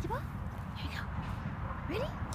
Here we go. Ready?